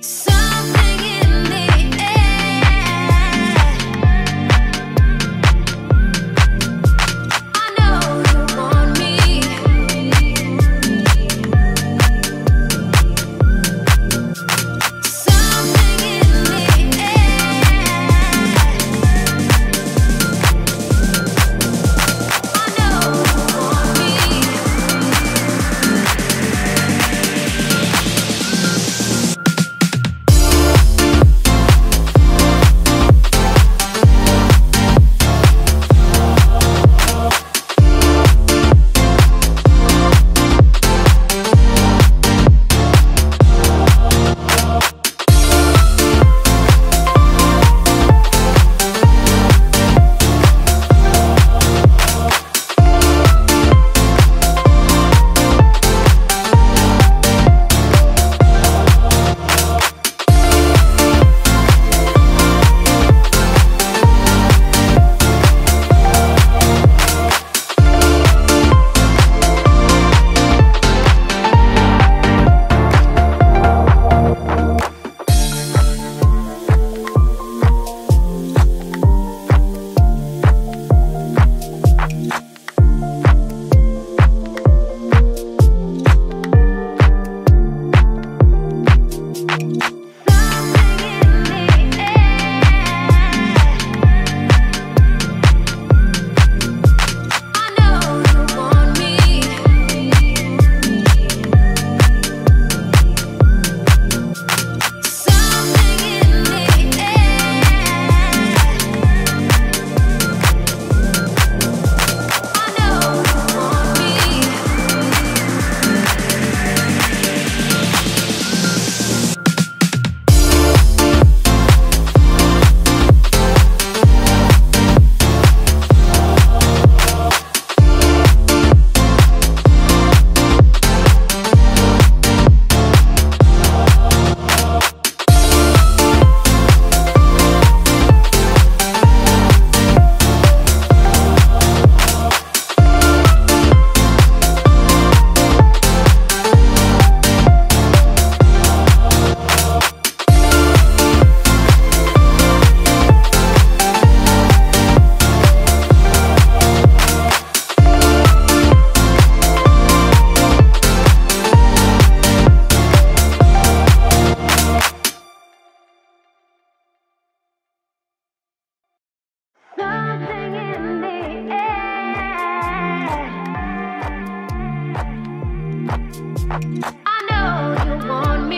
So I know you want